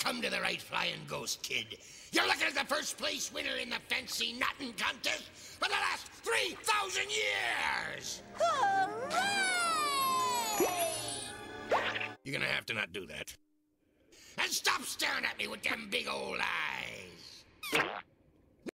come to the right flying ghost, kid. You're looking at the first place winner in the fancy knotting contest for the last 3,000 years! Hooray! You're gonna have to not do that. And stop staring at me with them big old!